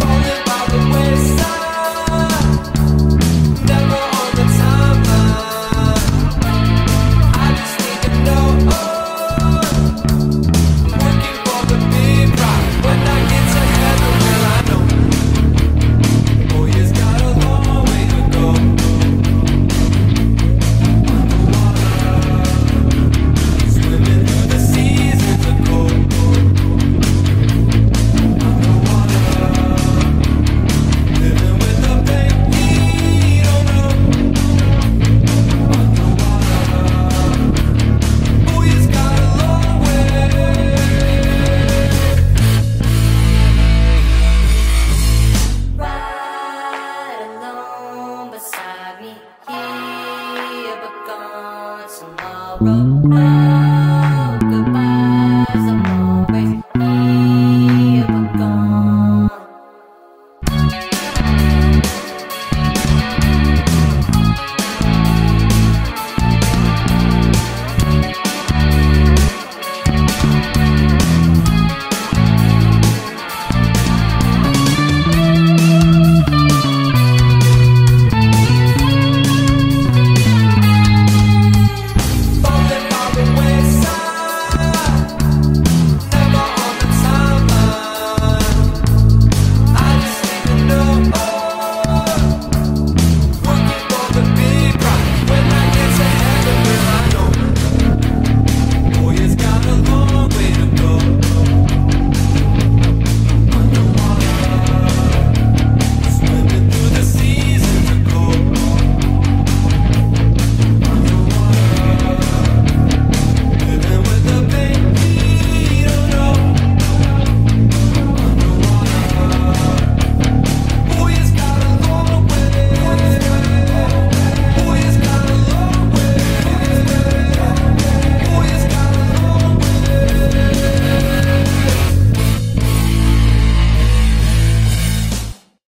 Falling by the wayside tomorrow.